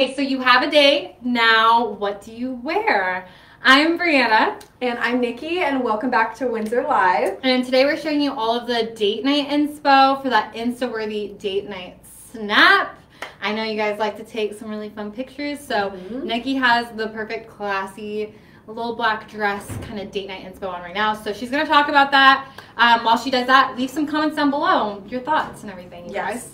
Okay, so you have a date. Now, what do you wear? I'm Breanna. And I'm Niki, and welcome back to Windsor Live. And today we're showing you all of the date night inspo for that Insta-worthy date night snap. I know you guys like to take some really fun pictures, so Mhm. Niki has the perfect classy little black dress kind of date night inspo on right now. So she's going to talk about that. Um, while she does that, leave some comments down below, your thoughts and everything, you guys.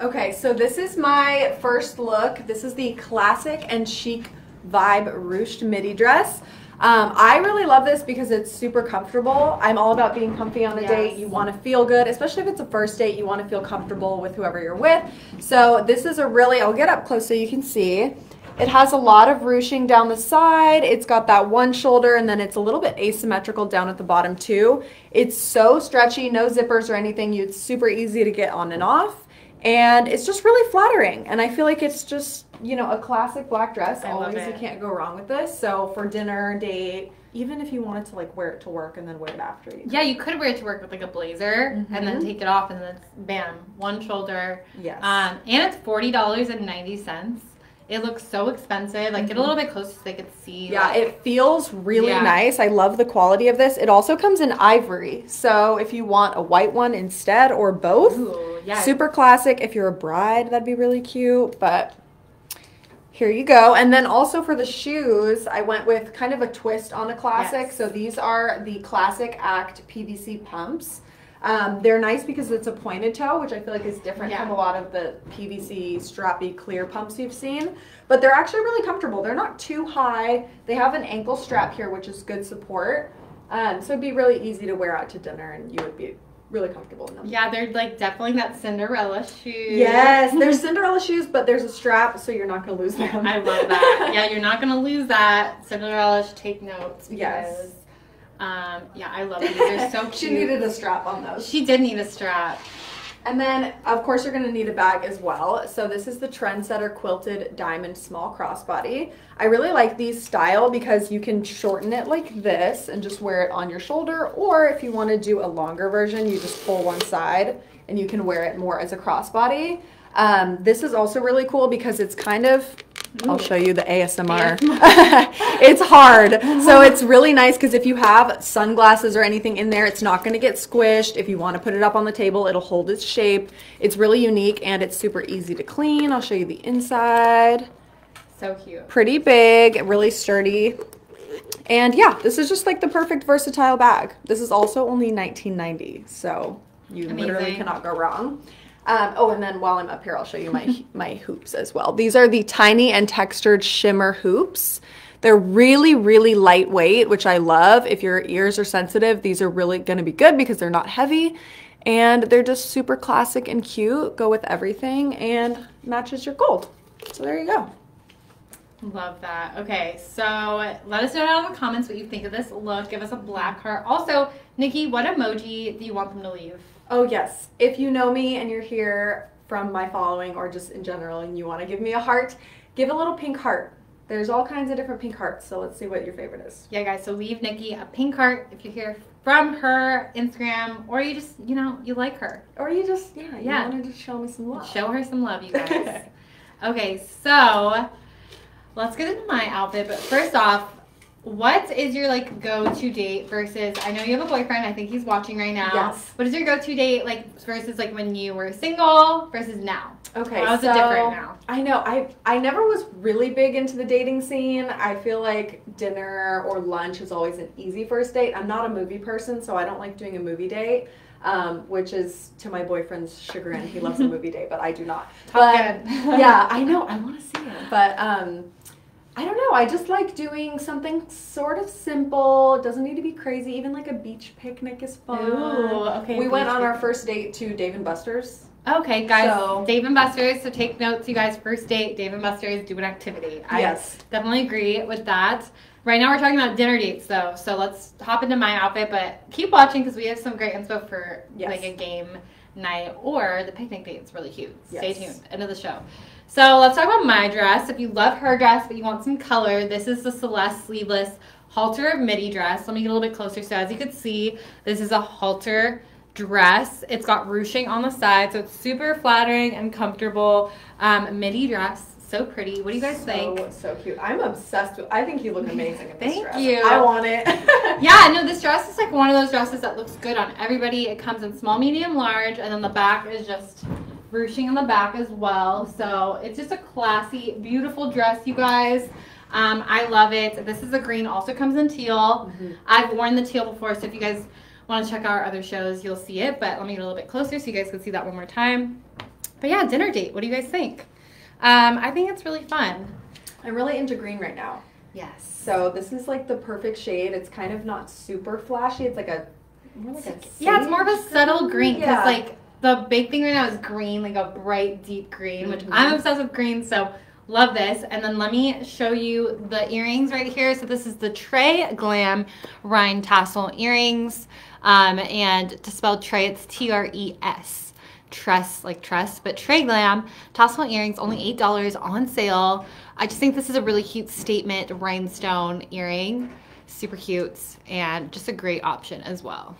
Okay, so this is my first look. This is the classic and chic vibe ruched midi dress. Um, I really love this because it's super comfortable. I'm all about being comfy on a Yes. date. You want to feel good, especially if it's a first date. You want to feel comfortable with whoever you're with. So this is a really. I'll get up close so you can see. It has a lot of ruching down the side. It's got that one shoulder and then it's a little bit asymmetrical down at the bottom too. It's so stretchy, no zippers or anything. It's super easy to get on and off. And it's just really flattering. And I feel like it's just, you know, a classic black dress. I love Always you can't go wrong with this. So for dinner, date, even if you wanted to like wear it to work and then wear it after you. Yeah, you could wear it to work with like a blazer and then Mhm. take it off and then bam, one shoulder. Yes. Um, and it's forty dollars and ninety cents. It looks so expensive. Like get a little bit closer so they could see. Mm-hmm. Yeah, like- it feels really Yeah. nice. I love the quality of this. It also comes in ivory. So if you want a white one instead or both, Ooh, yeah. super classic. If you're a bride, that'd be really cute. But here you go. And then also for the shoes, I went with kind of a twist on a classic. Yes. So these are the Classic Act PVC pumps. Um, they're nice because it's a pointed toe, which I feel like is different Yeah. from a lot of the PVC strappy clear pumps you've seen. But they're actually really comfortable. They're not too high. They have an ankle strap here, which is good support. Um, so it'd be really easy to wear out to dinner, and you would be really comfortable in them. Yeah, they're like definitely that Cinderella shoe. Yes, there's Cinderella shoes, but there's a strap, so you're not gonna lose them. I love that. yeah, you're not gonna lose that. Cinderella should take notes. Because, Yes. Um, yeah, I love these. They're so cute. she needed a strap on those. She did need a strap. And then, of course, you're gonna need a bag as well. So this is the Trendsetter quilted diamond small crossbody. I really like these style because you can shorten it like this and just wear it on your shoulder, or if you want to do a longer version, you just pull one side and you can wear it more as a crossbody. Um, this is also really cool because it's kind of I'll show you the ASMR. it's hard. So it's really nice because if you have sunglasses or anything in there, it's not going to get squished. If you want to put it up on the table, it'll hold its shape. It's really unique and it's super easy to clean. I'll show you the inside. So cute. Pretty big, really sturdy. And yeah, this is just like the perfect versatile bag. This is also only 19.90, so you literally cannot go wrong. Um, oh, and then while I'm up here, I'll show you my my hoops as well. These are the tiny and textured shimmer hoops. They're really, really lightweight, which I love. If your ears are sensitive, these are really going to be good because they're not heavy. And they're just super classic and cute. Go with everything and matches your gold. So there you go. Love that. Okay, so let us know down in the comments what you think of this look. Give us a black heart. Also, Niki, what emoji do you want them to leave? Oh, yes. If you know me and you're here from my following or just in general and you want to give me a heart, give a little pink heart. There's all kinds of different pink hearts, so let's see what your favorite is. Yeah, guys, so leave Niki a pink heart if you're here from her Instagram or you just, you know, you like her. Or you just, yeah, you Yeah. wanted to show me some love. Show her some love, you guys. okay, so let's get into my outfit. But first off, what is your like go-to date versus? I know you have a boyfriend. I think he's watching right now. Yes. What is your go-to date like versus like when you were single versus now? Okay, How's so it different now? I know I I never was really big into the dating scene. I feel like dinner or lunch is always an easy first date. I'm not a movie person, so I don't like doing a movie date. Um, which is to my boyfriend's chagrin. He loves a movie date, but I do not. But yeah, I know. I want to see it, but um, I don't know. I just like doing something sort of simple. It doesn't need to be crazy. Even like a beach picnic is fun. Ooh, okay. we went on our first date to Dave and Buster's. Okay, guys, So- Dave and Buster's. So take notes, you guys. First date, Dave and Buster's, do an activity. I Yes. definitely agree with that. Right now, we're talking about dinner dates, though. So let's hop into my outfit, but keep watching because we have some great info for Yes. like a game night or the picnic date. It's really cute. Stay tuned. End of the show. So let's talk about my dress. If you love her dress, but you want some color, this is the Celeste sleeveless halter midi dress. Let me get a little bit closer. So as you can see, this is a halter dress. It's got ruching on the side, so it's super flattering and comfortable um, midi dress. So pretty. What do you guys so, think? So cute. I'm obsessed with. I think you look amazing in this Thank dress. you. I want it. Yeah, no, this dress is like one of those dresses that looks good on everybody. It comes in small, medium, large, and then the back is just ruching in the back as well. So it's just a classy, beautiful dress, you guys. Um, I love it. This is a green, also comes in teal. Mhm. I've worn the teal before, so if you guys want to check out our other shows, you'll see it. But let me get a little bit closer so you guys can see that one more time. But yeah, dinner date. What do you guys think? Um, I think it's really fun. I'm really into green right now. Yes. So this is like the perfect shade. It's kind of not super flashy. It's like a more like a Yeah, it's more of a subtle green because Yeah. like the big thing right now is green, like a bright, deep green, which Mhm. I'm obsessed with green. So love this. And then let me show you the earrings right here. So this is the Trey Glam Rhine Tassel earrings, um, and to spell Trey, it's T R E S. Tress like tress, but Trey Glam tassel earrings only eight dollars on sale. I just think this is a really cute statement rhinestone earring, super cute, and just a great option as well.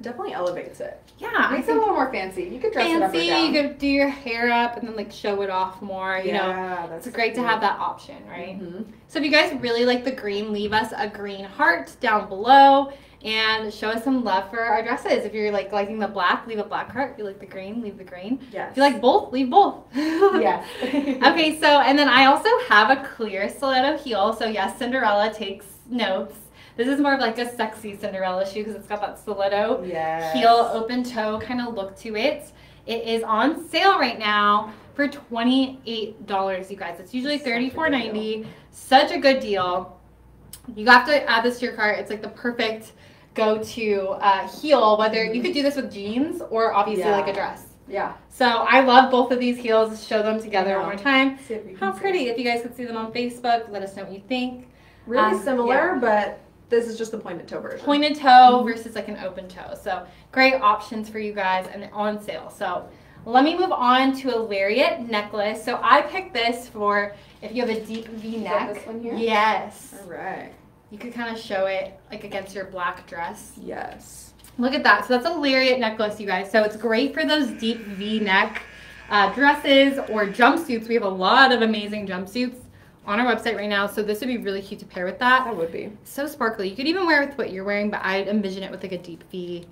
Definitely elevates it. Yeah, I Makes it a little more fancy. You could dress it up or fancy. down. You could do your hair up and then like show it off more. You know, yeah, that's it's great to have that option, right? Mhm. So if you guys really like the green, leave us a green heart down below and show us some love for our dresses. If you're like liking the black, leave a black heart. If you like the green, leave the green. Yes. If you like both, leave both. yes. okay, so and then I also have a clear stiletto heel. So yes, Cinderella takes notes. This is more of like a sexy Cinderella shoe because it's got that stiletto Yes. heel, open toe kind of look to it. It is on sale right now for $28, you guys. It's usually Such $34.90. Such a good deal. You have to add this to your cart. It's like the perfect go-to uh, heel, whether you could do this with jeans or obviously Yeah. like a dress. Yeah. So I love both of these heels. Show them together I one more time. See if How pretty. If you guys could see them on Facebook, let us know what you think. Really Um, similar, but this is just the pointed toe version. pointed toe versus like an open toe. So great options for you guys and on sale. So let me move on to a lariat necklace. So I picked this for if you have a deep V neck. this one here? Yes. All right. You could kind of show it like against your black dress. Yes. Look at that. So that's a lariat necklace, you guys. So it's great for those deep V neck uh, dresses or jumpsuits. We have a lot of amazing jumpsuits on our website right now. So this would be really cute to pair with that. That would be. So sparkly. You could even wear it with what you're wearing, but I envision it with like a deep V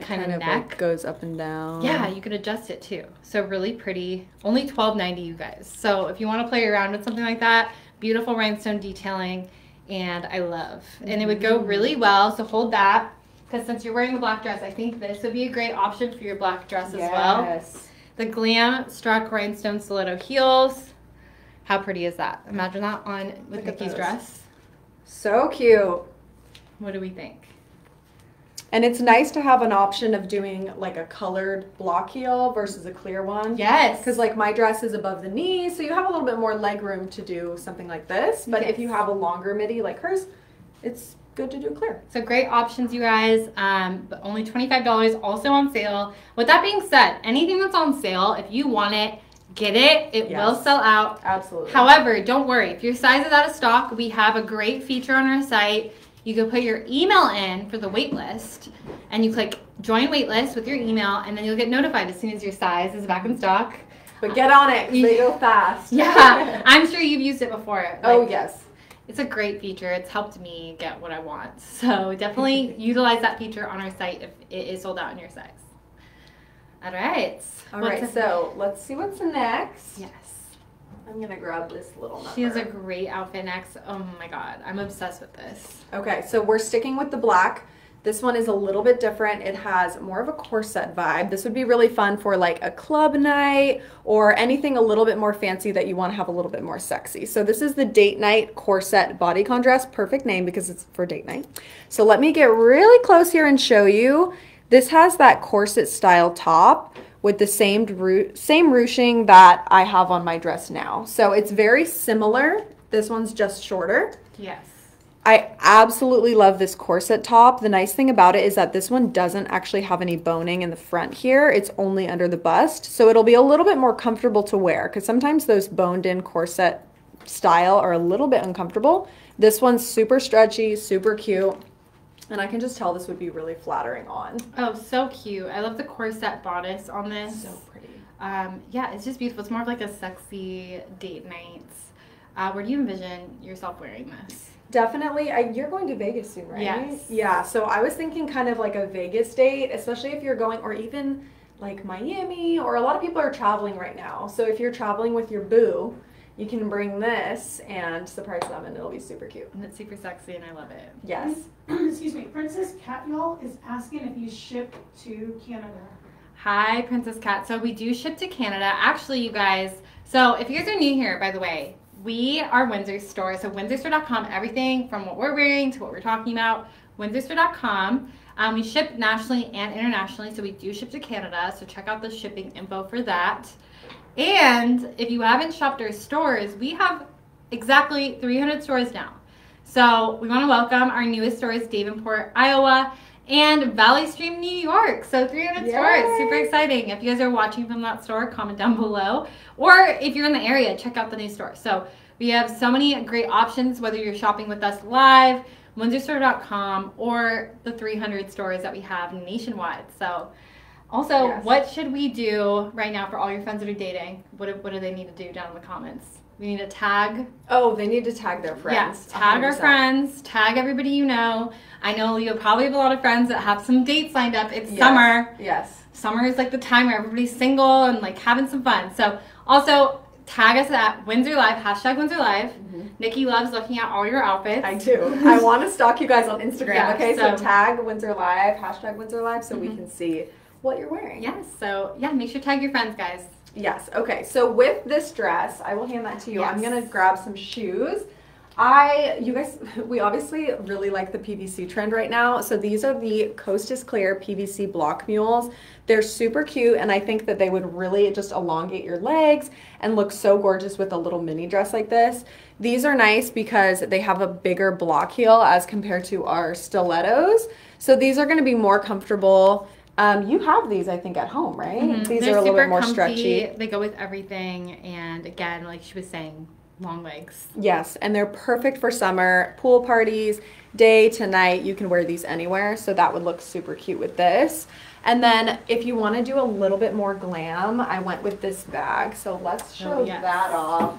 kind of like, neck. goes up and down. Yeah, you could adjust it too. So really pretty. Only twelve ninety, you guys. So if you want to play around with something like that, beautiful rhinestone detailing, and I love. And it would go mm-hmm. really well. So hold that, because since you're wearing a black dress, I think this would be a great option for your black dress as well. Yes. The Glam Struck Rhinestone Stiletto Heels. How pretty is that? Imagine that on with Look Niki's dress. So cute. What do we think? And it's nice to have an option of doing like a colored block heel versus a clear one. Yes. Because like my dress is above the knee, so you have a little bit more leg room to do something like this. But if you have a longer midi like hers, it's good to do clear. So great options, you guys. Um, but only twenty-five dollars, also on sale. With that being said, anything that's on sale, if you want it, get it. It will sell out. Absolutely. However, don't worry. If your size is out of stock, we have a great feature on our site. You can put your email in for the wait list, and you click join wait list with your email, and then you'll get notified as soon as your size is back in stock. but get on it. They go fast. Yeah, I'm sure you've used it before. oh yes. It's a great feature. It's helped me get what I want. So definitely utilize that feature on our site if it is sold out in your size. All right. All What's right. So let's see what's next. yes. I'm gonna grab this little number. She has a great outfit next. Oh my god, I'm obsessed with this. Okay, so we're sticking with the black. This one is a little bit different. It has more of a corset vibe. This would be really fun for like a club night or anything a little bit more fancy that you want to have a little bit more sexy. So this is the date night corset bodycon dress. Perfect name because it's for date night. So let me get really close here and show you. This has that corset style top with the same same ruching that I have on my dress now. So it's very similar. This one's just shorter. Yes. I absolutely love this corset top. The nice thing about it is that this one doesn't actually have any boning in the front here. It's only under the bust. So it'll be a little bit more comfortable to wear because sometimes those boned in corset style are a little bit uncomfortable. This one's super stretchy, super cute. And I can just tell this would be really flattering on. Oh, so cute. I love the corset bodice on this. So pretty. Um, yeah, it's just beautiful. It's more of like a sexy date night. Uh, where do you envision yourself wearing this? Definitely. I, you're going to Vegas soon, right? Yes. Yeah. So I was thinking kind of like a Vegas date, especially if you're going, or even like Miami, or a lot of people are traveling right now. So if you're traveling with your boo, you can bring this and surprise them, and it'll be super cute. And it's super sexy, and I love it. Yes. Excuse me, Princess Catyol is asking if you ship to Canada. Hi, Princess Cat. So we do ship to Canada. Actually, you guys. So if you guys are new here, by the way, we are Windsor Store. So windsorstore.com, everything from what we're wearing to what we're talking about, windsorstore.com. Um, we ship nationally and internationally, so we do ship to Canada. So check out the shipping info for that. And if you haven't shopped our stores, we have exactly 300 stores now. So we want to welcome our newest stores, Davenport, Iowa, and Valley Stream, New York. So 300 Yay. stores, super exciting. If you guys are watching from that store, comment down below. Or if you're in the area, check out the new store. So we have so many great options, whether you're shopping with us live, windsorstore.com, or the 300 stores that we have nationwide. So also, Yes. what should we do right now for all your friends that are dating? What do, what do they need to do down in the comments? We need to tag Oh, they need to tag their friends. Yes, tag our 100%. friends, tag everybody you know. I know you probably have a lot of friends that have some dates lined up. It's Yes. summer. Yes. Summer is like the time where everybody's single and like having some fun. So also tag us at Windsor Live, hashtag Windsor Live. Niki loves looking at all your outfits. I do. I want to stalk you guys on Instagram. Yeah, okay, so, so- tag Windsor Live, hashtag Windsor Live, so we Mhm. can see what you're wearing. Yes, so yeah, make sure to tag your friends, guys. Yes. Okay. So with this dress, I will hand that to you. I'm gonna grab some shoes. I, you guys, we obviously really like the PVC trend right now. So these are the Coast is Clear PVC block mules. They're super cute, and I think that they would really just elongate your legs and look so gorgeous with a little mini dress like this. These are nice because they have a bigger block heel as compared to our stilettos. So these are going to be more comfortable. Um, you have these, I think, at home, right? Mhm. These They're are a little bit more comfy. stretchy. They go with everything, and again, like she was saying, long legs. Yes, and they're perfect for summer pool parties, day to night. You can wear these anywhere, so that would look super cute with this. And then if you want to do a little bit more glam, I went with this bag. So let's show Oh, yes. that off.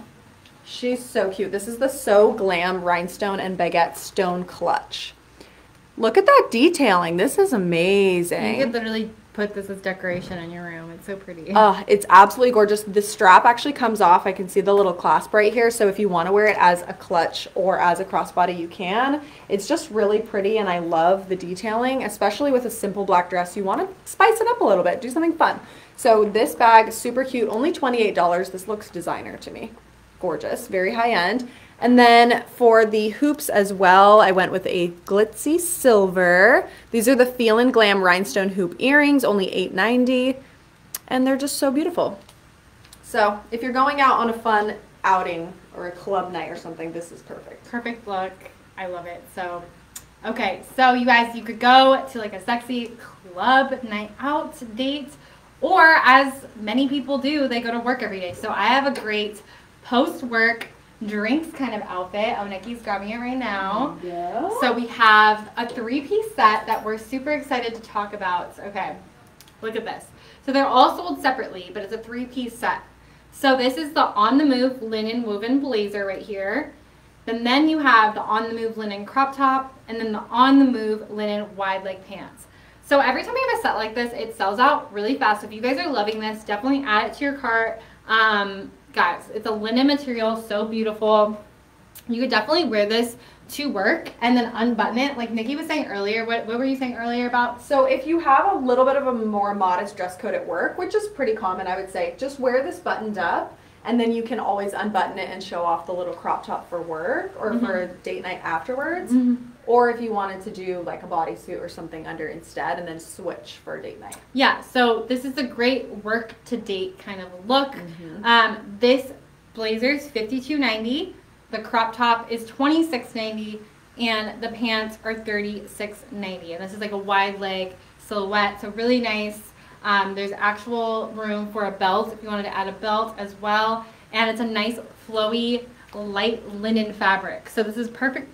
She's so cute. This is the So Glam Rhinestone and Baguette Stone Clutch. Look at that detailing. This is amazing. You could literally put this as decoration in your room. It's so pretty. Oh, it's absolutely gorgeous. The strap actually comes off. I can see the little clasp right here. So if you want to wear it as a clutch or as a crossbody, you can. It's just really pretty and I love the detailing, especially with a simple black dress. You want to spice it up a little bit, do something fun. So this bag, super cute, only $28. This looks designer to me. Gorgeous, very high end. And then for the hoops as well, I went with a glitzy silver. These are the Feel and Glam rhinestone hoop earrings, only $8.90 and they're just so beautiful. So if you're going out on a fun outing or a club night or something, this is perfect. perfect look. I love it. So, okay, so you guys, you could go to like a sexy club night out date, or as many people do, they go to work every day. So I have a great post work drinks kind of outfit. Oh, Niki's grabbing it right now. Yeah. So we have a three-piece set that we're super excited to talk about. Okay, look at this. So they're all sold separately, but it's a three-piece set. So this is the on-the-move linen woven blazer right here. And then you have the on-the-move linen crop top, and then the on-the-move linen wide leg pants. So every time you have a set like this, it sells out really fast. So if you guys are loving this, definitely add it to your cart. Um, guys, it's a linen material, so beautiful. You could definitely wear this to work and then unbutton it. Like Niki was saying earlier. What, what were you saying earlier about? So if you have a little bit of a more modest dress code at work, which is pretty common, I would say, just wear this buttoned up and then you can always unbutton it and show off the little crop top for work or for a date night afterwards. Or if you wanted to do like a bodysuit or something under instead and then switch for a date night. Yeah, so this is a great work to date kind of look. Mm-hmm. Um, this blazer is fifty-two ninety. The crop top is twenty-six ninety, and the pants are thirty-six ninety. And this is like a wide leg silhouette, so really nice. Um, there's actual room for a belt if you wanted to add a belt as well, and it's a nice flowy light linen fabric. So this is perfect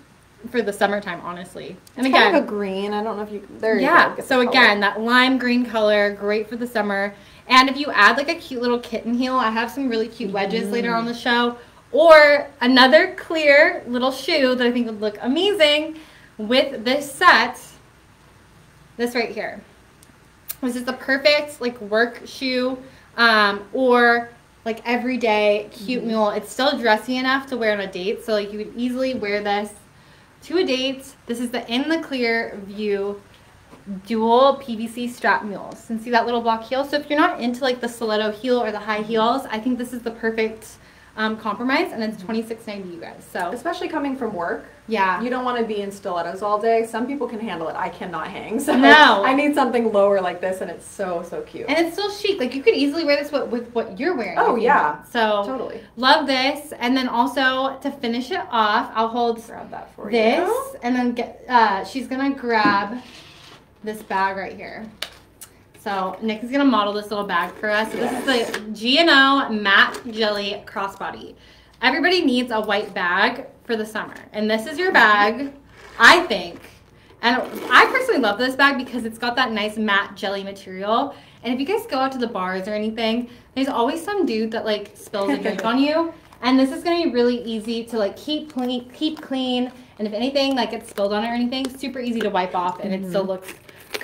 for the summertime, honestly. And It's kind of a green. I don't know if you. There you yeah. the So again, that lime green color, great for the summer. And if you add like a cute little kitten heel, I have some really cute wedges later on the show. Or another clear little shoe that I think would look amazing with this set. This right here. This is the perfect like work shoe um, or like everyday cute mule. It's still dressy enough to wear on a date, so like you could easily wear this to a date. This is the in the clear view dual PVC strap mules. And see that little block heel? So if you're not into like the stiletto heel or the high heels, I think this is the perfect um, compromise, and it's twenty six ninety, you guys. So Especially coming from work. yeah, You don't want to be in stilettos all day. Some people can handle it. I cannot hang. So No. I need something lower like this, and it's so, so cute. and it's still chic. Like you could easily wear this with, with what you're wearing. Oh, yeah. want. So totally. love this, and then also to finish it off, I'll hold Grab that for this, you. and then get. Uh, she's gonna grab this bag right here. So Nick is gonna model this little bag for us. So this is the G&O Matte Jelly Crossbody. Everybody needs a white bag for the summer, and this is your mm-hmm. bag, I think. And I personally love this bag because it's got that nice matte jelly material. And if you guys go out to the bars or anything, there's always some dude that like spills a drink on you. And this is gonna be really easy to like keep clean, keep clean. And if anything like gets spilled on it or anything, super easy to wipe off, and it still mm-hmm. looks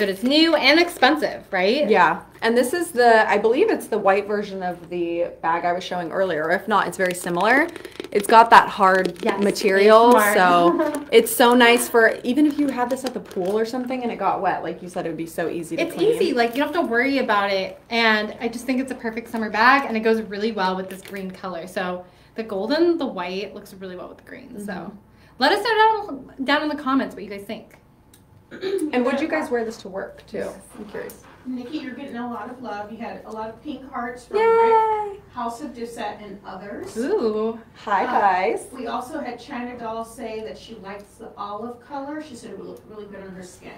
good as new and expensive, right? Yeah, and this is the, I believe it's the white version of the bag I was showing earlier. If not, it's very similar. It's got that hard Yes, material, it's so it's so nice for even if you had this at the pool or something and it got wet, like you said, it would be so easy to It's clean. easy, like you don't have to worry about it. And I just think it's a perfect summer bag and it goes really well with this green color. So the golden, the white looks really well with the green. Mm-hmm. So let us know down, down in the comments what you guys think. And would you guys wear this to work too? I'm curious. Niki, you're getting a lot of love. You had a lot of pink hearts from Rick, Yay! House of Doucette and others. Ooh. Hi Uh, guys. We also had China Doll say that she likes the olive color. She said it would look really good on her skin.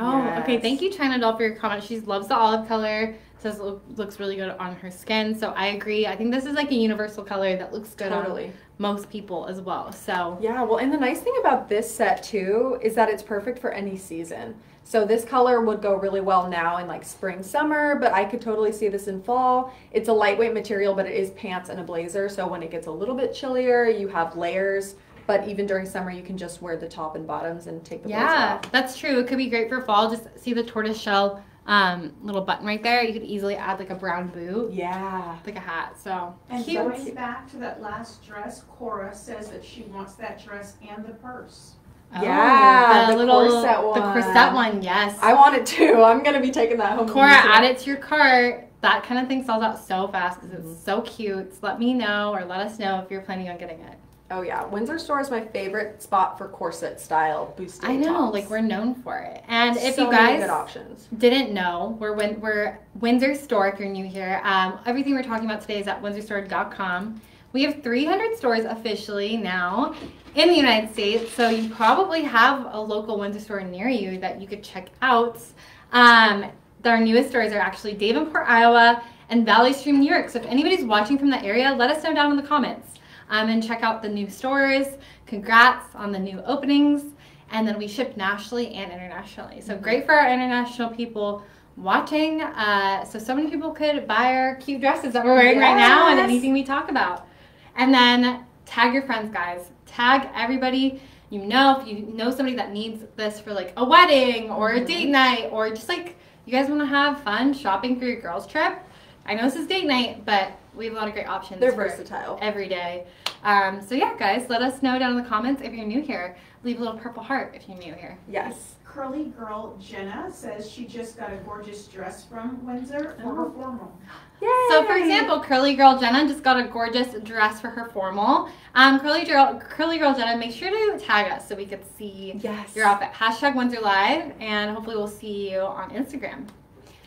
Oh, okay. Thank you, China Doll, for your comment. She loves the olive color. Says look, looks really good on her skin. So I agree. I think this is like a universal color that looks good on Totally. most people as well. So Yeah, well, and the nice thing about this set too is that it's perfect for any season. So this color would go really well now in like spring, summer, but I could totally see this in fall. It's a lightweight material, but it is pants and a blazer. So when it gets a little bit chillier, you have layers. But even during summer, you can just wear the top and bottoms and take the Yeah, off. that's true. It could be great for fall. Just see the tortoise shell um, little button right there. You could easily add like a brown boot, Yeah. like a hat. So And cute. going back to that last dress, Cora says that she wants that dress and the purse. Yeah, the, the little corset the one. corset one. Yes. I want it too. I'm gonna be taking that home. Cora, add it to your cart. That kind of thing sells out so fast because it's so cute. So let me know or let us know if you're planning on getting it. Oh yeah, Windsor store is my favorite spot for corset style boosted. I know, tops. like we're known for it. And if so you guys good options. didn't know, we're Win- we're Windsor Store. If you're new here, um, everything we're talking about today is at WindsorStore.com. We have 300 stores officially now in the United States, so you probably have a local Windsor store near you that you could check out. Um, our newest stores are actually Davenport, Iowa, and Valley Stream, New York. So if anybody's watching from that area, let us know down in the comments um, and check out the new stores. Congrats on the new openings. And then we ship nationally and internationally. So great for our international people watching. Uh, so so many people could buy our cute dresses that we're wearing right now and anything we talk about. And then tag your friends, guys. Tag everybody you know. If you know somebody that needs this for like a wedding or a date night or just like you guys want to have fun shopping for your girls' trip. I know this is date night, but we have a lot of great options. They're versatile. every day. Um, so yeah, guys, let us know down in the comments if you're new here. Leave a little purple heart if you're new here. Yes. Curly girl Jenna says she just got a gorgeous dress from Windsor for her formal. Yay. So, for example, Curly Girl Jenna just got a gorgeous dress for her formal. Um, Curly Girl, Curly Girl Jenna, make sure to tag us so we could see Yes. your outfit. Hashtag Windsor Live, and hopefully we'll see you on Instagram.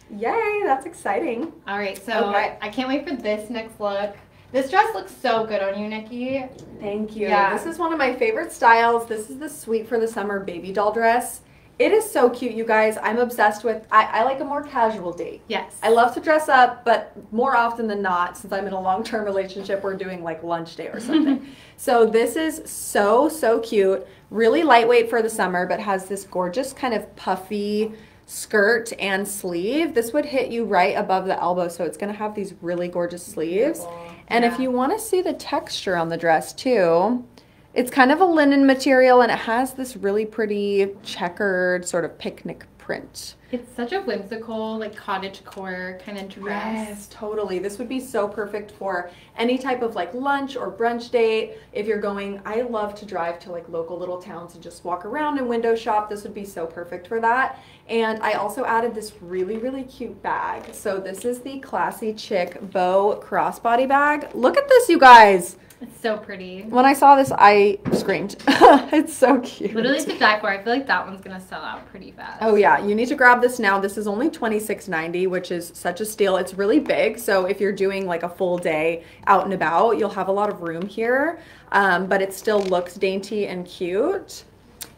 Yay, that's exciting. All right, so Okay. I can't wait for this next look. This dress looks so good on you, Niki. Thank you. Yeah. This is one of my favorite styles. This is the Sweet for the Summer baby doll dress. It is so cute, you guys. I'm obsessed with I, I like a more casual date. Yes. I love to dress up, but more often than not, since I'm in a long term relationship, we're doing like lunch day or something. so this is so, so cute. Really lightweight for the summer, but has this gorgeous kind of puffy skirt and sleeve. This would hit you right above the elbow, so it's gonna have these really gorgeous sleeves. Beautiful. And if you wanna see the texture on the dress too, it's kind of a linen material and it has this really pretty checkered sort of picnic print. It's such a whimsical, like cottage core kind of dress. Yes, totally. This would be so perfect for any type of like lunch or brunch date. If you're going, I love to drive to like local little towns and just walk around and window shop. This would be so perfect for that. And I also added this really, really cute bag. So this is the Classy Chick Bow Crossbody bag. Look at this, you guys. It's so pretty. When I saw this, I screamed. it's so cute. Literally to die for. I feel like that one's gonna sell out pretty fast. Oh yeah, you need to grab this now. This is only $26.90, which is such a steal. It's really big, so if you're doing like a full day out and about, you'll have a lot of room here. Um, but it still looks dainty and cute.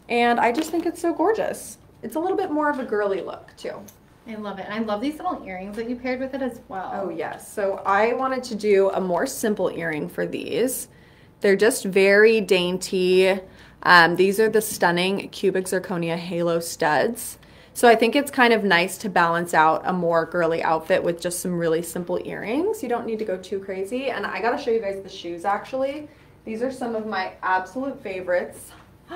And I just think it's so gorgeous. It's a little bit more of a girly look too. I love it. And I love these little earrings that you paired with it as well. Oh yes. So I wanted to do a more simple earring for these. They're just very dainty. Um, these are the stunning cubic zirconia halo studs. So I think it's kind of nice to balance out a more girly outfit with just some really simple earrings. You don't need to go too crazy. And I gotta show you guys the shoes actually. These are some of my absolute favorites.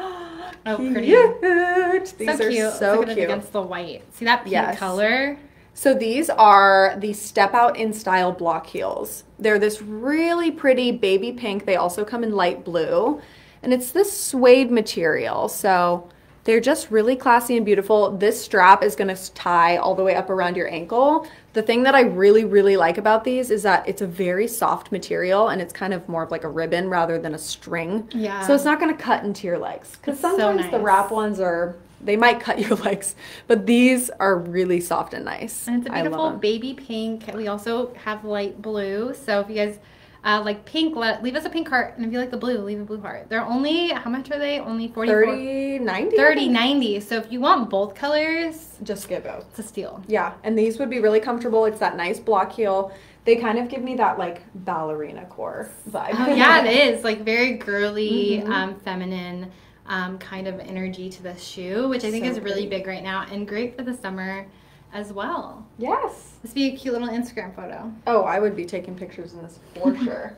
Oh, pretty. Cute. These so are cute. so cute. against the white. See that pink Yes. color? So these are the Step Out in Style block heels. They're this really pretty baby pink. They also come in light blue. And it's this suede material. So they're just really classy and beautiful. This strap is going to tie all the way up around your ankle. The thing that I really, really like about these is that it's a very soft material and it's kind of more of like a ribbon rather than a string. Yeah. So it's not going to cut into your legs. Because It's so sometimes the wrap ones are, they might cut your legs, but these are really soft and nice. And it's a beautiful baby pink. We also have light blue. So if you guys uh, like pink, let, leave us a pink heart. And if you like the blue, leave a blue heart. They're only, how much are they? Only 44 30, 90? 30, 90. So if you want both colors, Just get both. it's a steal. Yeah, and these would be really comfortable. It's that nice block heel. They kind of give me that like ballerina core vibe. Oh yeah, it is like very girly, Mhm. um, feminine um, kind of energy to this shoe, which I think So is really pretty. big right now and great for the summer as well. Yes. This would be a cute little Instagram photo. Oh, I would be taking pictures in this for sure.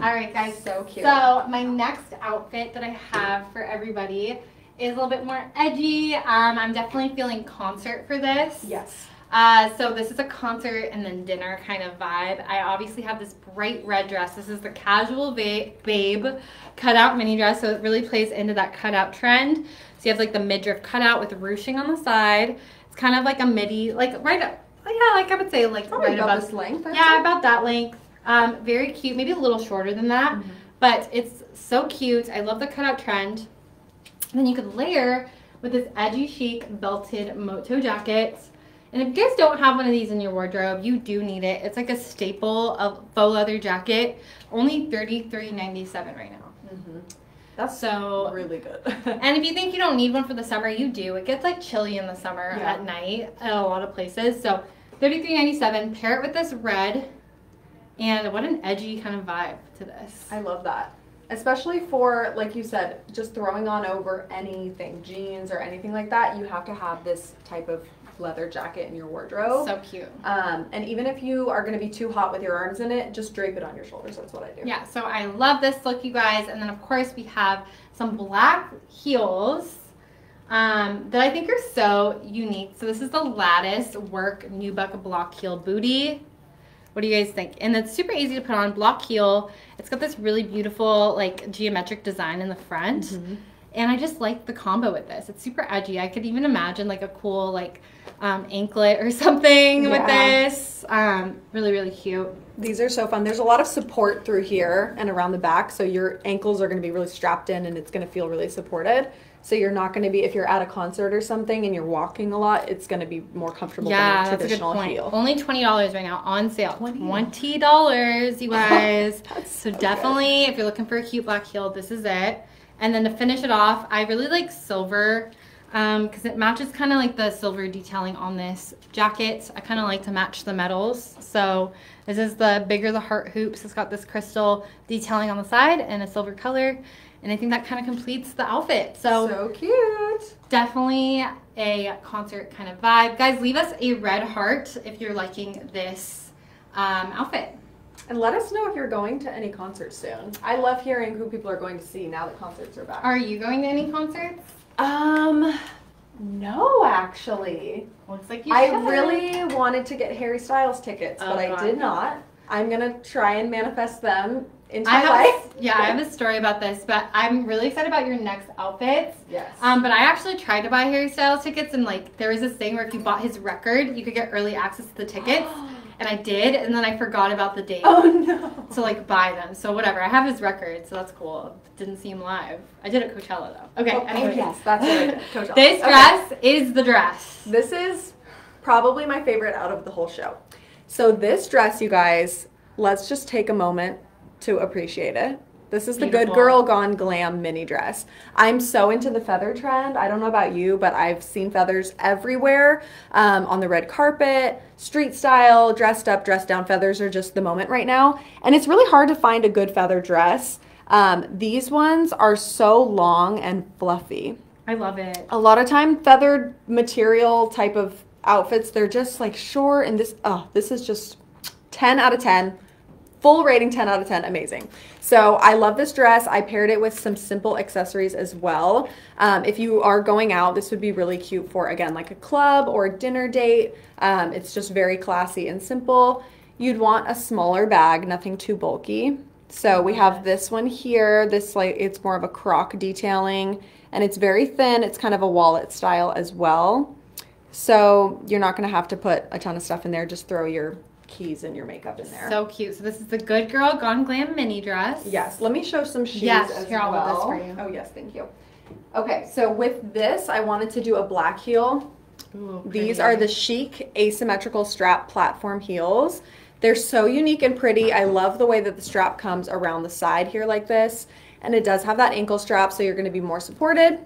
All right, guys. So cute. So my next outfit that I have for everybody is a little bit more edgy. Um, I'm definitely feeling concert for this. yes. Uh, so this is a concert and then dinner kind of vibe. I obviously have this bright red dress. This is the casual ba- babe cutout mini dress, so it really plays into that cutout trend. So you have like the midriff cutout with ruching on the side. Kind of like a midi, like right up, yeah, like I would say like Probably right about above this length. I'd yeah, say. about that length. Um, very cute, maybe a little shorter than that, Mhm. but it's so cute. I love the cutout trend. And then you could layer with this edgy chic belted moto jacket. And if you guys don't have one of these in your wardrobe, you do need it. It's like a staple of faux leather jacket. Only $33.97 right now. Mhm. That's So really good. and if you think you don't need one for the summer, you do. It gets like chilly in the summer Yeah. at night at a lot of places. So $33.97. Pair it with this red. And what an edgy kind of vibe to this. I love that. Especially for, like you said, just throwing on over anything, jeans or anything like that, you have to have this type of leather jacket in your wardrobe. So cute. Um, and even if you are going to be too hot with your arms in it, just drape it on your shoulders. That's what I do. Yeah, so I love this look, you guys. And then, of course, we have some black heels um, that I think are so unique. So this is the Lattice Work New Nubuck Block Heel Booty. What do you guys think? And it's super easy to put on. Block heel. It's got this really beautiful, like, geometric design in the front. Mhm. And I just like the combo with this. It's super edgy. I could even imagine, like, a cool, like, um, anklet or something with this. Um, really, really cute. These are so fun. There's a lot of support through here and around the back, so your ankles are going to be really strapped in and it's going to feel really supported. So you're not going to be if you're at a concert or something and you're walking a lot, it's going to be more comfortable Yeah, than a that's a good point. heel. Only twenty dollars right now on sale. 20. Twenty dollars, you guys. So so definitely, if you're looking for a cute black heel, this is it. And then to finish it off, I really like silver because it matches kind of like the silver detailing on this jacket. I kind of like to match the metals. So this is the bigger the heart hoops. It's got this crystal detailing on the side and a silver color. And I think that kind of completes the outfit. So so cute. definitely a concert kind of vibe. Guys, leave us a red heart if you're liking this um, outfit. And let us know if you're going to any concerts soon. I love hearing who people are going to see now that concerts are back. Are you going to any concerts? Um, no, actually. Looks like you I should. really wanted to get Harry Styles tickets, Oh, but I God. did not. I'm gonna try and manifest them into I my have, life. yeah, I have a story about this, but I'm really excited about your next outfits. Yes. Um, but I actually tried to buy Harry Styles tickets, and like there was this thing where if you bought his record, you could get early access to the tickets, and I did, and then I forgot about the date oh no. to like buy them. So whatever, I have his record, so that's cool. Didn't see him live. I did at Coachella though. Okay. Oh, oh, yes, that's Coachella. This Okay. dress is the dress. This is probably my favorite out of the whole show. So this dress, you guys, let's just take a moment to appreciate it. This is the Good Girl Gone Glam mini dress. I'm so into the feather trend. I don't know about you, but I've seen feathers everywhere um, on the red carpet, street style, dressed up, dressed down. Feathers are just the moment right now. And it's really hard to find a good feather dress. Um, these ones are so long and fluffy I love it. a lot of time feathered material type of outfits they're just like short and this oh this is just 10 out of 10 full rating 10 out of 10 amazing. So i love this dress. I paired it with some simple accessories as well. Um, if you are going out this would be really cute for again like a club or a dinner date. Um, it's just very classy and simple. You'd want a smaller bag nothing too bulky. So we have this one here. This like it's more of a croc detailing and it's very thin. It's kind of a wallet style as well. So you're not going to have to put a ton of stuff in there. Just throw your keys and your makeup in there So cute. So this is the Good Girl Gone Glam mini dress. Yes, let me show some shoes Yes, as here, I'll hold this for you. Oh yes, thank you. Okay, so with this, I wanted to do a black heel. Ooh, These are the chic asymmetrical strap platform heels. They're so unique and pretty. I love the way that the strap comes around the side here like this. And it does have that ankle strap, so you're gonna be more supported.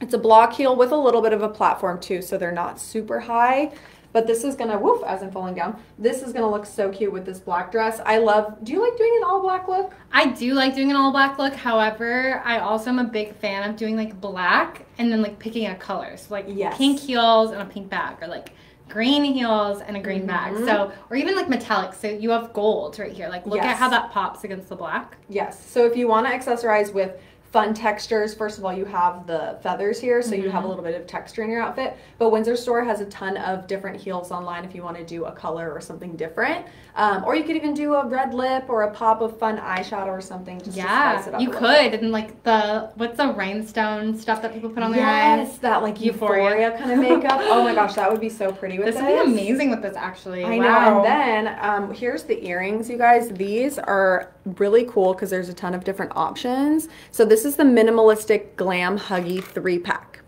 It's a block heel with a little bit of a platform too, so they're not super high. But this is gonna, woof, as I'm falling down. This is gonna look so cute with this black dress. I love, do you like doing an all black look? I do like doing an all black look. However, I also am a big fan of doing like black and then like picking a color. So like Yes. pink heels and a pink bag, or like green heels and a green bag. Mhm. So or even like metallic. So you have gold right here. Like look at how that pops against the black. Yes. So if you want to accessorize with fun textures, first of all, you have the feathers here, so you have a Mhm. little bit of texture in your outfit. But Windsor Store has a ton of different heels online if you want to do a color or something different. Um, or you could even do a red lip or a pop of fun eyeshadow or something just to spice it Yeah, you could. bit. And like the what's the rhinestone stuff that people put on their eyes? Yes, that like Euphoria. euphoria, kind of makeup. oh my gosh, that would be so pretty with This this. would be amazing with this actually. I wow. know. And then um, here's the earrings, you guys. These are really cool because there's a ton of different options. So this is the minimalistic glam huggy three pack.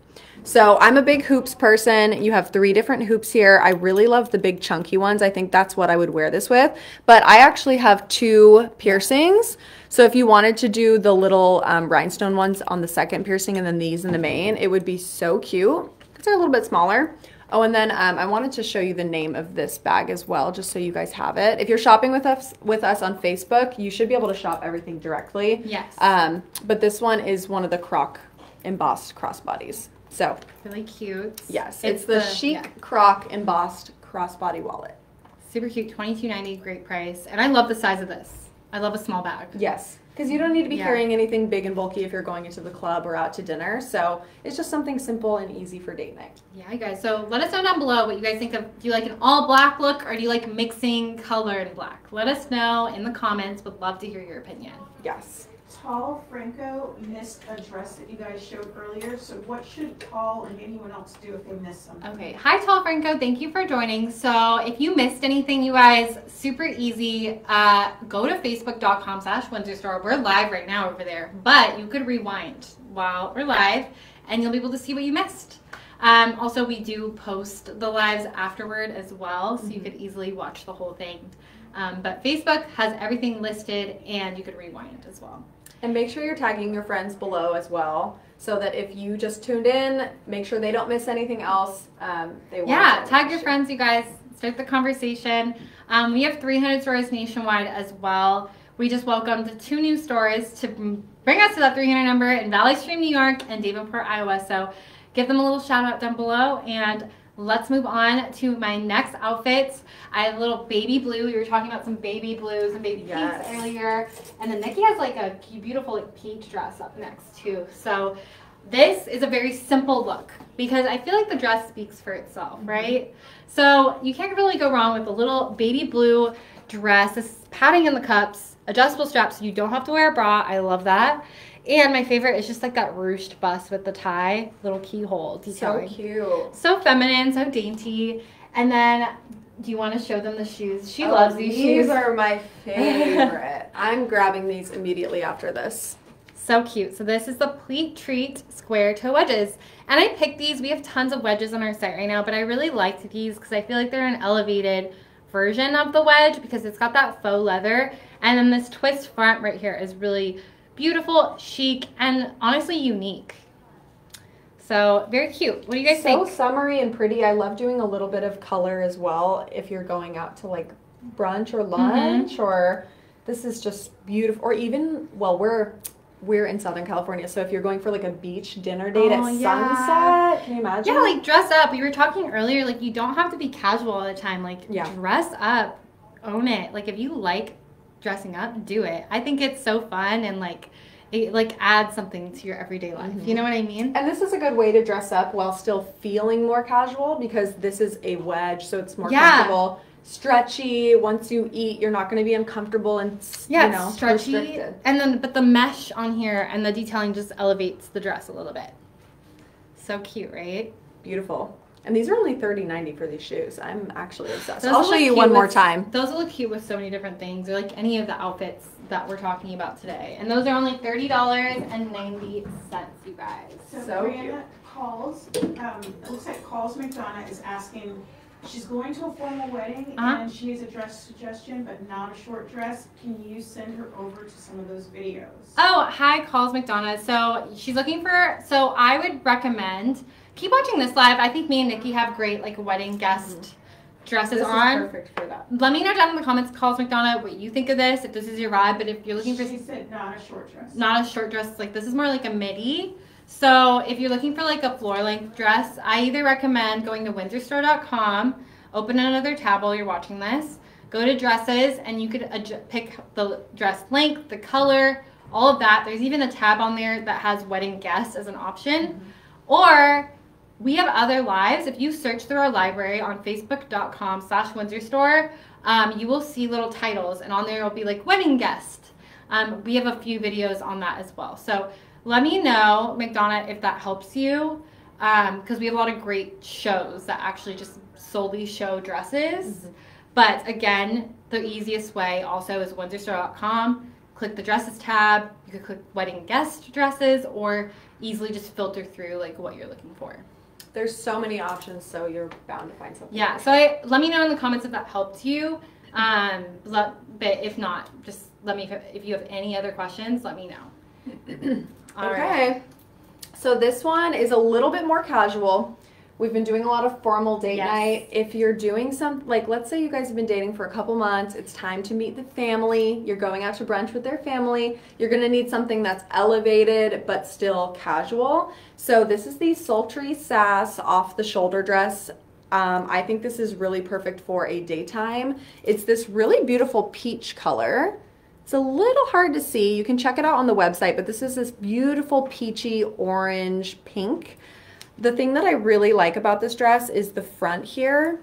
So I'm a big hoops person. You have three different hoops here. I really love the big chunky ones. I think that's what I would wear this with. But I actually have two piercings. So if you wanted to do the little um, rhinestone ones on the second piercing and then these in the main, it would be so cute because they're a little bit smaller. Oh, and then um, I wanted to show you the name of this bag as well, just so you guys have it. If you're shopping with us with us on Facebook, you should be able to shop everything directly. Yes. Um, but this one is one of the Croc embossed crossbodies. So really cute. yes, it's, the, chic yeah. Croc embossed crossbody wallet. Super cute, twenty two ninety, great price, and I love the size of this. I love a small bag. Yes, because you don't need to be Yeah. carrying anything big and bulky if you're going into the club or out to dinner. So it's just something simple and easy for date night. Yeah, you guys. So let us know down below what you guys think of. Do you like an all black look or do you like mixing color and black? Let us know in the comments. Would love to hear your opinion. Yes. Tall Franco missed a dress that you guys showed earlier, so what should Tall and anyone else do if they miss something? Okay. Hi, Tall Franco. Thank you for joining. So if you missed anything, you guys, super easy. Uh, go to facebook.com slash Windsor Store. We're live right now over there, but you could rewind while we're live and you'll be able to see what you missed. Um, also, we do post the lives afterward as well, so you could easily watch the whole thing. Um, but Facebook has everything listed and you could rewind as well. And make sure you're tagging your friends below as well, so that if you just tuned in, make sure they don't miss anything else. Um, they Yeah, tag your friends, you guys. Start the conversation. Um, we have 300 stores nationwide as well. We just welcomed two new stores to bring us to that 300 number in Valley Stream, New York, and Davenport, Iowa. So give them a little shout out down below and let's move on to my next outfit. I have a little baby blue. We were talking about some baby blues and baby Yes. pinks earlier. And then Niki has like a beautiful like peach dress up next too. So this is a very simple look because I feel like the dress speaks for itself, mm-hmm. right? So you can't really go wrong with a little baby blue dress. This is padding in the cups, adjustable straps, so you don't have to wear a bra. I love that. And my favorite is just like that ruched bust with the tie, little keyhole So cute. So feminine, so dainty. And then, do you want to show them the shoes? She Oh, loves these, shoes. are my favorite. I'm grabbing these immediately after this. So cute. So this is the Pleat Treat square toe wedges. And I picked these. We have tons of wedges on our site right now, but I really liked these because I feel like they're an elevated version of the wedge because it's got that faux leather. And then this twist front right here is really beautiful, chic, and honestly unique. So very cute. What do you guys so think? So summery and pretty. I love doing a little bit of color as well if you're going out to like brunch or mm-hmm. lunch or this is just beautiful or even well we're we're in Southern California, so if you're going for like a beach dinner date Oh, at yeah. sunset, can you imagine? Yeah, like dress up. We were talking earlier, like you don't have to be casual all the time. Like Yeah. dress up, own it. Like if you like dressing up, do it. I think it's so fun and like it like adds something to your everyday life. Mm-hmm. You know what I mean? And this is a good way to dress up while still feeling more casual because this is a wedge, so it's more Yeah. comfortable, stretchy. Once you eat, you're not going to be uncomfortable and Yeah, you know stretchy. restricted. And then but the mesh on here and the detailing just elevates the dress a little bit. So cute, right? Beautiful. And these are only thirty ninety for these shoes. I'm actually obsessed. Those I'll show you cute one more with- time. Those will look cute with so many different things, or like any of the outfits that we're talking about today. And those are only thirty dollars and ninety cents, you guys. So So Breanna calls, um, it looks like calls McDonough is asking, she's going to a formal wedding Uh-huh. and she has a dress suggestion, but not a short dress. Can you send her over to some of those videos? Oh, hi, Calls McDonough. So she's looking for. So I would recommend keep watching this live. I think me and Niki have great like wedding guest mm-hmm. dresses This is on. perfect for that. Let me know down in the comments, Calls McDonough, what you think of this. If this is your vibe, but if you're looking for She said not a short dress. not a short dress, like this is more like a midi. So if you're looking for like a floor length dress, I either recommend going to windsorstore.com, open another tab while you're watching this, go to dresses, and you could adju- pick the dress length, the color, all of that. There's even a tab on there that has wedding guests as an option. Mm-hmm. Or we have other lives. If you search through our library on facebook.com slash Windsor Store, um, you will see little titles, and on there will be like wedding guest. Um, we have a few videos on that as well. So let me know, McDonough, if that helps you, because we have a lot of great shows that actually just solely show dresses. But again, the easiest way also is windsorstore.com. Click the dresses tab. You could click wedding guest dresses, or easily just filter through like what you're looking for. There's so many options, so you're bound to find something. Yeah. So I, let me know in the comments if that helped you. Um, but if not, just let me. If you have any other questions, let me know. All right. okay. So this one is a little bit more casual. We've been doing a lot of formal date Yes. night. If you're doing some, like, let's say you guys have been dating for a couple months, it's time to meet the family. You're going out to brunch with their family. You're gonna need something that's elevated but still casual. So this is the sultry sass off the shoulder dress. Um, I think this is really perfect for a daytime. It's this really beautiful peach color. It's a little hard to see. You can check it out on the website, but this is this beautiful peachy orange pink. The thing that I really like about this dress is the front here.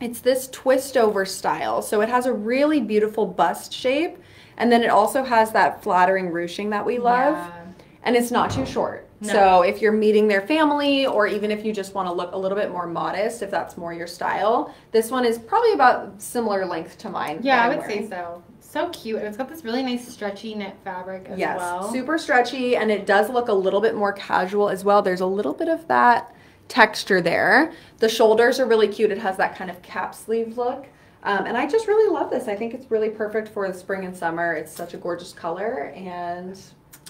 It's this twist over style. So it has a really beautiful bust shape. And then it also has that flattering ruching that we love. Yeah. And it's not too short. No. So if you're meeting their family or even if you just want to look a little bit more modest, if that's more your style, this one is probably about similar length to mine. Yeah, I would wearing. say so. So cute, and it's got this really nice stretchy knit fabric as yes, well. super stretchy, and it does look a little bit more casual as well. There's a little bit of that texture there. The shoulders are really cute. It has that kind of cap sleeve look. Um, and I just really love this. I think it's really perfect for the spring and summer. It's such a gorgeous color, and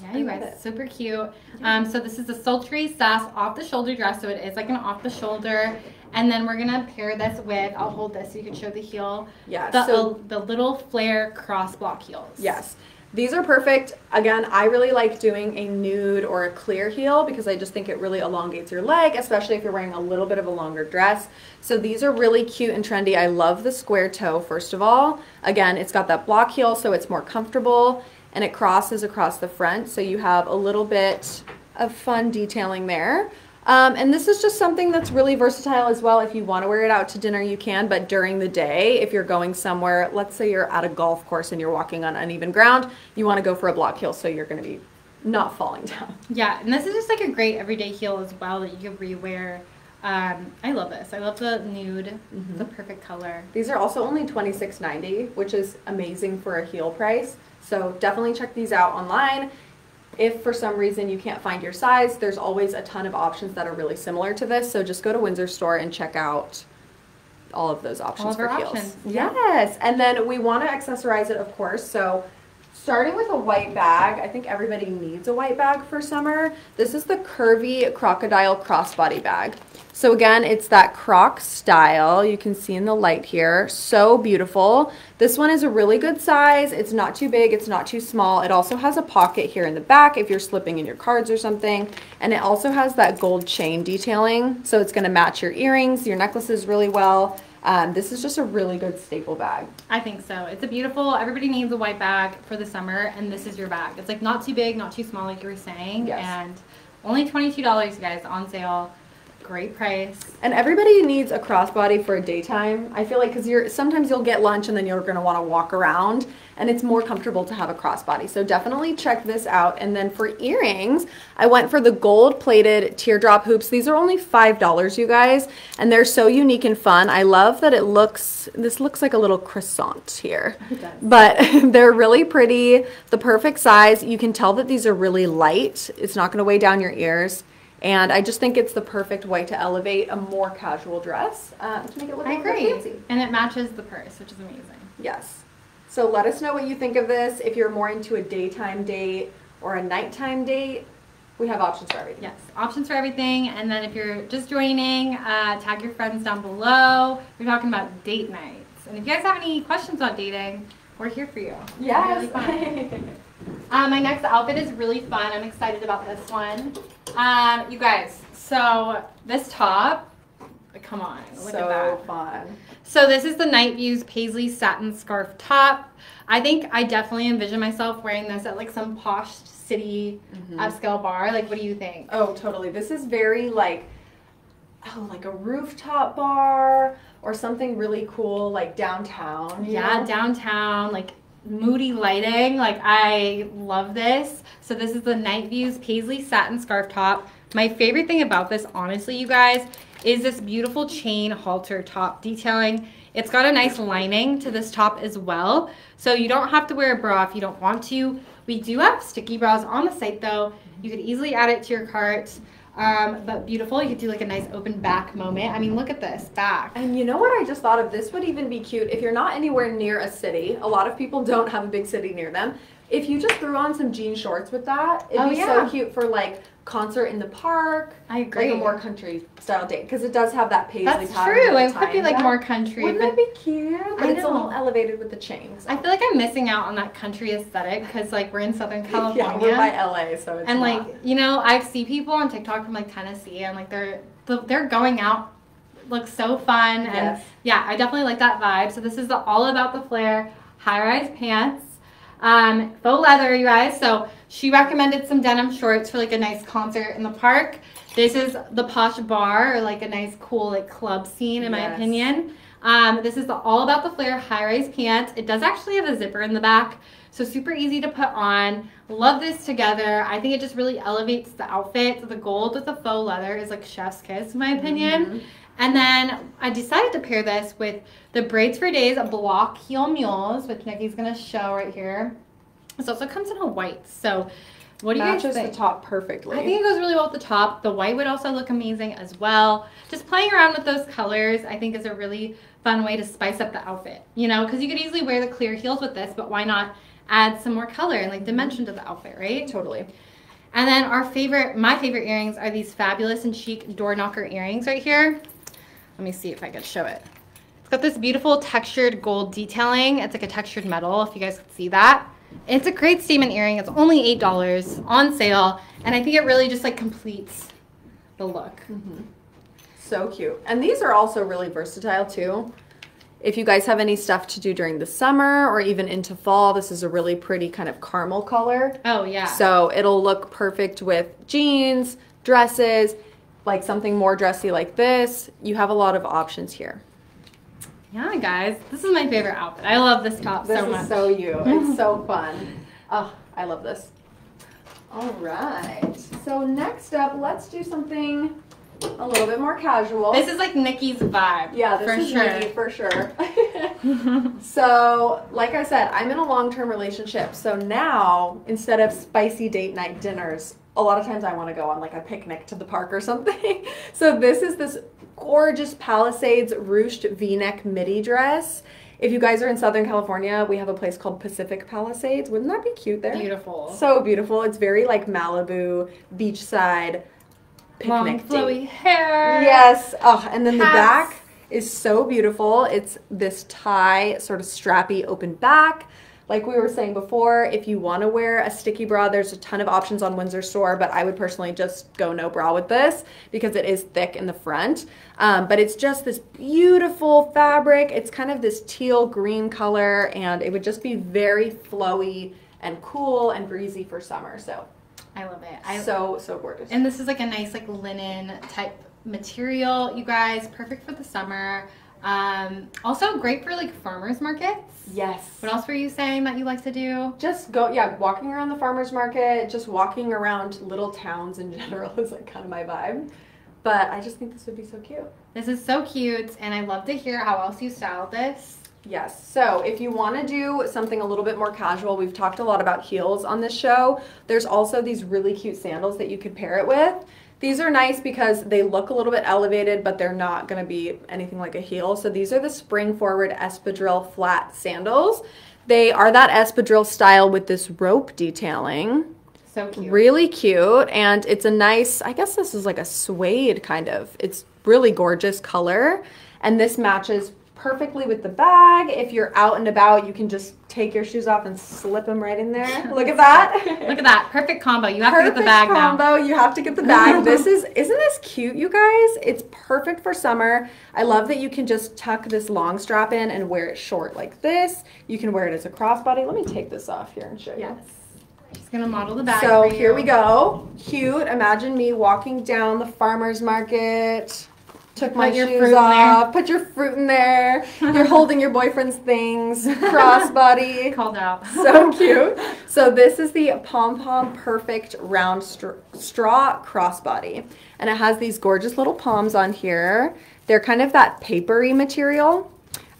Yeah, you guys, it. super cute. Um, so this is a sultry sass off the shoulder dress, so it is like an off the shoulder. And then we're gonna pair this with. I'll hold this so you can show the heel. yeah. The so uh, the little flare cross block heels. Yes. These are perfect. Again, I really like doing a nude or a clear heel because I just think it really elongates your leg, especially if you're wearing a little bit of a longer dress. So these are really cute and trendy. I love the square toe, first of all. Again, it's got that block heel, so it's more comfortable and it crosses across the front. So you have a little bit of fun detailing there. Um, and this is just something that's really versatile as well. If you want to wear it out to dinner, you can. But during the day, if you're going somewhere, let's say you're at a golf course and you're walking on uneven ground, you want to go for a block heel so you're going to be not falling down. Yeah, and this is just like a great everyday heel as well that you can rewear. Um, I love this. I love the nude, Mhm. the perfect color. These are also only $26.90, which is amazing for a heel price. So definitely check these out online. If for some reason you can't find your size, there's always a ton of options that are really similar to this. So just go to Windsor store and check out all of those options All of for our heels. options. Yes, and then we want to accessorize it, of course. So starting with a white bag, I think everybody needs a white bag for summer. This is the curvy crocodile crossbody bag. So again, it's that croc style. You can see in the light here. So beautiful. This one is a really good size. It's not too big. It's not too small. It also has a pocket here in the back if you're slipping in your cards or something. And it also has that gold chain detailing. So it's going to match your earrings, your necklaces really well. Um, this is just a really good staple bag. I think so. It's a beautiful. Everybody needs a white bag for the summer, and this is your bag. It's like not too big, not too small, like you were saying, Yes. and only twenty two dollars, you guys, on sale. Great price. And everybody needs a crossbody for a daytime. I feel like because you're sometimes you'll get lunch and then you're gonna want to walk around, and it's more comfortable to have a crossbody. So definitely check this out. And then for earrings, I went for the gold-plated teardrop hoops. These are only five dollars, you guys, and they're so unique and fun. I love that it looks. This looks like a little croissant here It does. but they're really pretty the perfect size you can tell that these are really light it's not going to weigh down your ears and i just think it's the perfect way to elevate a more casual dress uh, to make it look a I little bit agree, fancy and it matches the purse, which is amazing. yes so let us know what you think of this if you're more into a daytime date or a nighttime date we have options for everything Yes, options for everything. And then if you're just joining, uh, tag your friends down below. We're talking about date nights. And if you guys have any questions on dating, we're here for you. Yes Uh, my next outfit is really fun. I'm excited about this one. Um, you guys, so this top, come on, look so at that. fun So this is the Night Views Paisley satin scarf top. I think I definitely envision myself wearing this at like some posh city Mm-hmm. upscale bar. Like, what do you think? Oh, totally. This is very like, oh, like a rooftop bar or something really cool, like downtown. Yeah, know? downtown, like moody lighting. Like I love this. So this is the Night Views Paisley satin scarf top. My favorite thing about this, honestly, you guys, is this beautiful chain halter top detailing. It's got a nice lining to this top as well. So you don't have to wear a bra if you don't want to. We do have sticky bras on the site though. You could easily add it to your cart. Um, but beautiful. You could do like a nice open back moment. I mean, look at this back. And you know what I just thought of? This would even be cute if you're not anywhere near a city. A lot of people don't have a big city near them. If you just threw on some jean shorts with that, it'd Oh, be yeah. so cute for like concert in the park, I agree. like a more country style date because it does have that paisley That's pattern true. It could be like and more country, Wouldn't but that be cute? But I it's a little elevated with the chains. I feel like I'm missing out on that country aesthetic because like we're in Southern California. yeah, we're by LA, so it's and not. like you know, I see people on TikTok from like Tennessee, and like they're they're going out, looks so fun, and Yes. yeah, I definitely like that vibe. So this is the all about the flare high rise pants, um, faux leather, you guys. So she recommended some denim shorts for like a nice concert in the park. This is the posh bar or like a nice cool like club scene in my opinion. Um, this is the all about the flare high rise pants. It does actually have a zipper in the back. So super easy to put on. Love this together. I think it just really elevates the outfit. The gold with the faux leather is like chef's kiss in my opinion. Mhm. And then I decided to pair this with the Braids for Days block heel mules, which Niki's gonna show right here. This also comes in a white. So what do you guys think? matches the top perfectly. I think it goes really well with the top. The white would also look amazing as well. Just playing around with those colors, I think, is a really fun way to spice up the outfit. You know, because you could easily wear the clear heels with this, but why not add some more color and like dimension to the outfit, right? totally. And then our favorite, my favorite earrings are these fabulous and chic door knocker earrings right here. Let me see if I can show it. It's got this beautiful textured gold detailing. It's like a textured metal, if you guys could see that. It's a great statement earring. It's only eight dollars on sale, and I think it really just like completes the look. Mm-hmm. So cute. And these are also really versatile too. If you guys have any stuff to do during the summer or even into fall, this is a really pretty kind of caramel color. Oh yeah. So it'll look perfect with jeans, dresses, like something more dressy like this. You have a lot of options here. yeah, guys, this is my favorite outfit. I love this top This so is much. so you. It's so fun. Oh, I love this. All right. So next up, let's do something a little bit more casual. this is like Niki's vibe. Yeah, this for is sure. me for sure. so, like I said, I'm in a long-term relationship. So now, instead of spicy date night dinners, a lot of times I want to go on like a picnic to the park or something. so this is this gorgeous Palisades ruched V-neck midi dress. If you guys are in Southern California, we have a place called Pacific Palisades. Wouldn't that be cute there? Beautiful. So beautiful. It's very like Malibu, beachside, Long picnic date. flowy hair. Yes. Oh, and then the back is so beautiful. It's this tie, sort of strappy, open back. Like we were saying before, if you want to wear a sticky bra, there's a ton of options on Windsor Store, but I would personally just go no bra with this because it is thick in the front. Um, but it's just this beautiful fabric. It's kind of this teal green color, and it would just be very flowy and cool and breezy for summer. So, I love it. I so, so gorgeous. And this is like a nice like linen type material, you guys. Perfect for the summer. Um, also great for like farmers markets. yes. What else were you saying that you like to do? just go yeah walking around the farmers market just walking around little towns in general is like kind of my vibe but i just think this would be so cute This is so cute, and I love to hear how else you styled this. yes so if you want to do something a little bit more casual we've talked a lot about heels on this show there's also these really cute sandals that you could pair it with these are nice because they look a little bit elevated but they're not going to be anything like a heel so these are the spring forward espadrille flat sandals they are that espadrille style with this rope detailing So cute. Really cute, and it's a nice, I guess this is like a suede kind of. It's really gorgeous color, and this matches perfectly with the bag. If you're out and about, you can just take your shoes off and slip them right in there. Look at that. Look at that. Perfect combo. You have Perfect to get the bag now. combo. You have to get the bag. this is isn't this cute, you guys? It's perfect for summer. I love that you can just tuck this long strap in and wear it short like this. You can wear it as a crossbody. Let me take this off here and show you. Yes. She's gonna model the bag. So here we go. Cute. Imagine me walking down the farmer's market. Took my Put shoes fruit in there. off. Put your fruit in there. You're holding your boyfriend's things. Crossbody. Called out. so cute. So this is the Pom Pom Perfect Round Str- Straw Crossbody. And it has these gorgeous little palms on here. They're kind of that papery material.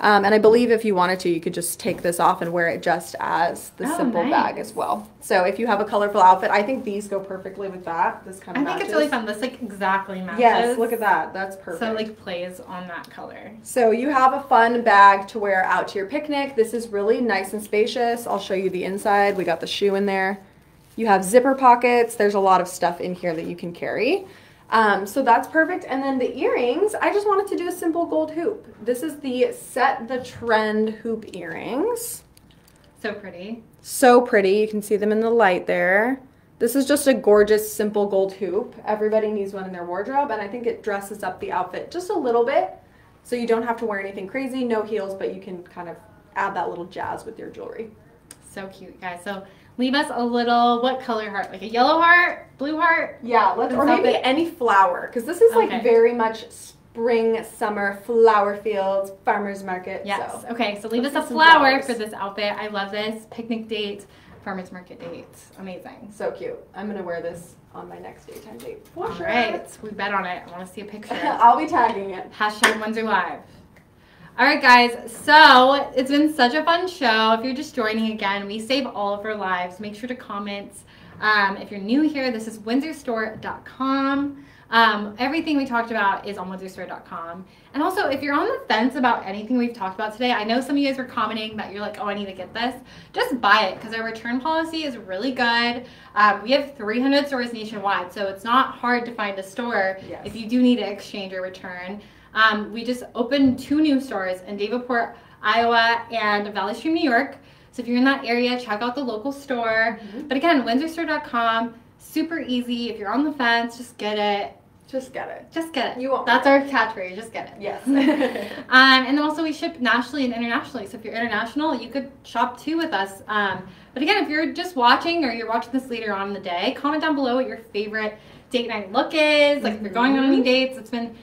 Um, and I believe if you wanted to, you could just take this off and wear it just as the Oh, simple bag as well. So if you have a colorful outfit, I think these go perfectly with that. This kind of I of think matches. it's really fun. This like exactly matches. Yes, look at that. That's perfect. So like plays on that color. So you have a fun bag to wear out to your picnic. This is really nice and spacious. I'll show you the inside. We got the shoe in there. You have zipper pockets. There's a lot of stuff in here that you can carry. Um, so that's perfect. And then the earrings, I just wanted to do a simple gold hoop. This is the Set the Trend hoop earrings. So pretty. So pretty. You can see them in the light there. This is just a gorgeous, simple gold hoop. Everybody needs one in their wardrobe, and I think it dresses up the outfit just a little bit. So you don't have to wear anything crazy, no heels, but you can kind of add that little jazz with your jewelry. So cute, guys. So leave us a little what color heart? Like a yellow heart, blue heart. Yeah, let's or maybe it- any flower, because this is like very much spring, summer, flower fields, farmers market. Yes. So. Okay. So leave Let's us a flower for this outfit. I love this picnic date, farmers market date. Amazing. So cute. I'm gonna wear this on my next daytime date. For All sure. right. We bet on it. I want to see a picture. I'll be tagging it. Hashtag Windsor Live. All right, guys. So it's been such a fun show. If you're just joining again, we save all of our lives. Make sure to comment. Um, if you're new here, this is windsorstore.com. Um, everything we talked about is on windsorstore.com. And also, if you're on the fence about anything we've talked about today, I know some of you guys were commenting that you're like, oh, I need to get this. Just buy it because our return policy is really good. Um, we have 300 stores nationwide, so it's not hard to find a store Yes. if you do need to exchange or return. Um, we just opened two new stores in Davenport, Iowa, and Valley Stream, New York. So if you're in that area, check out the local store. Mhm. But again, windsorstore.com, super easy. If you're on the fence, just get it. Just get it. Just get it. You won't That's our catchphrase. Just get it. Yes. Um, and then also we ship nationally and internationally. So if you're international, you could shop too with us. Um, but again, if you're just watching or you're watching this later on in the day, comment down below what your favorite date night look is. Like if you're going on any Mhm. dates, it's been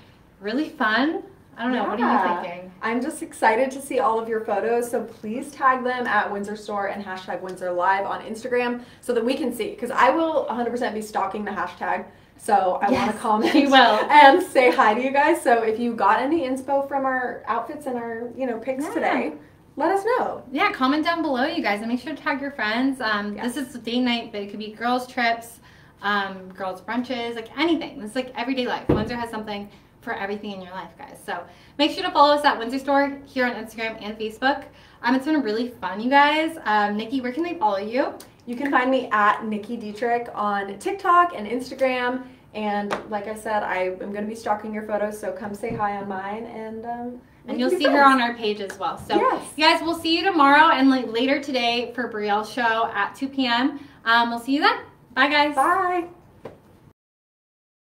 really fun. I don't know. What are you thinking? I'm just excited to see all of your photos. So please tag them at Windsor Store and hashtag Windsor Live on Instagram so that we can see. Because I will 100% be stalking the hashtag. So I want to comment you will. and say hi to you guys. So if you got any inspo from our outfits and our you know pics Yeah. today, let us know. Yeah, comment down below, you guys, and make sure to tag your friends. Um, Yes. This is date night, but it could be girls' trips, um, girls' brunches, like anything. This is like everyday life. Windsor has something for everything in your life, guys. So make sure to follow us at Windsor Store here on Instagram and Facebook. Um, it's been really fun, you guys. Um, Niki, where can they follow you? You can find me at Niki Detrich on TikTok and Instagram. And like I said, I am going to be stalking your photos, so come say hi on mine, and um, And you'll see her on our page as well. So, Yes. you guys, we'll see you tomorrow and like later today for Brielle's show at 2 p.m. Um, we'll see you then. Bye, guys. Bye.